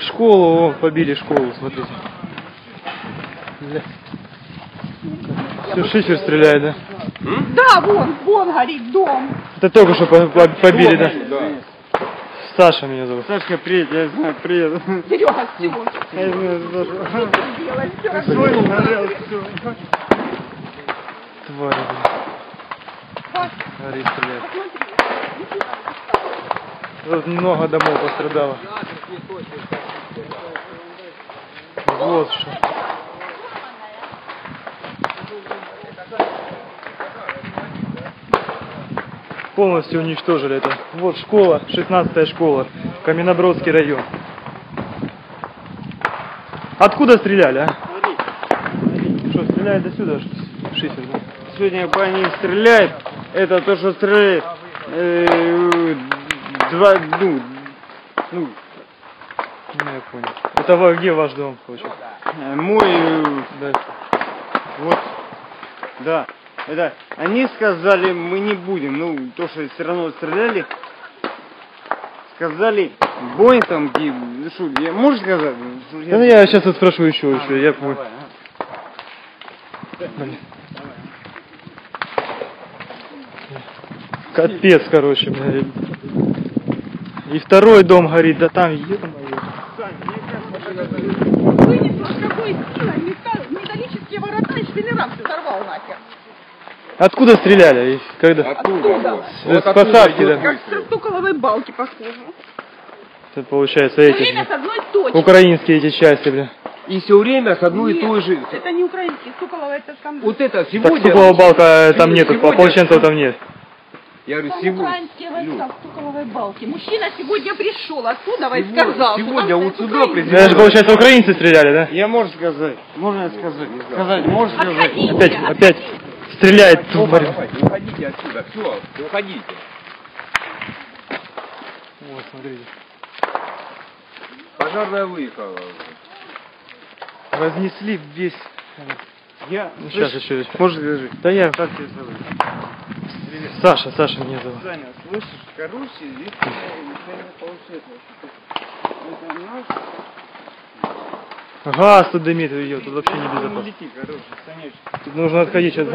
Школу, о, побили школу, смотрите. Бля. Все, шифер стреляет, да? Да, вон, вон горит дом. Это только что по- по- побили, да? Саша меня зовут. Сашка, привет, я знаю, привет. Серега, все. Я знаю, Саша. Делай, все Свой горел, все. Тварь, блин. Горит, стреляет. Много домов пострадало. Вот что. Полностью уничтожили это. Вот школа, 16 школа, Каменнобродский район. Откуда стреляли, а? Что, стреляют до сюда, шифер? Сегодня по ней стреляет. Это то, что стреляет. э, Два, ну, ну, Ну, я понял. Это во- где ваш дом, получается? мой, э, Да. вот, да. Это, они сказали, мы не будем, ну, то, что все равно стреляли, сказали, бой там, где, ну, что, я, можешь сказать? Да ну я сейчас спрошу еще, еще, я понял. Капец, короче, блядь. И второй дом горит, да там, ё-моё. Вынесло с какой силой металл- металлические ворота и шпинера все сорвал нахер. Откуда стреляли? И когда? Оттуда. С посадки, да? Как с стуколовой балки похоже. Это получается эти Время с одной точки. Украинские эти части, бля. И все время с одной и той же. Это не украинский, стуколова это там. Вот это Так сегодня. стуклового балка э, там нету, Сегодня- ополченцев там нет. Я говорю, сегодня. украинские войска в балке. Мужчина сегодня пришел оттуда и Сегодня- сказал, сегодня вот сюда. Ну, Это же, получается, украинцы стреляли, да? Я можно сказать? Можно сказать? Сказать, можешь сказать? Опять, опять стреляет, Ну, тварь. давайте, уходите отсюда, все, уходите. Вот, смотрите. Пожарная выехала. Разнесли весь... Я, Ну, сейчас еще... Можешь сказать? Да я... Как тебя зовут? Саша, Саша меня зовут. Саня, слышишь, короче, здесь Газ тут дымит, ее, тут вообще Ну, небезопасно. Санечка. Тут нужно отходить от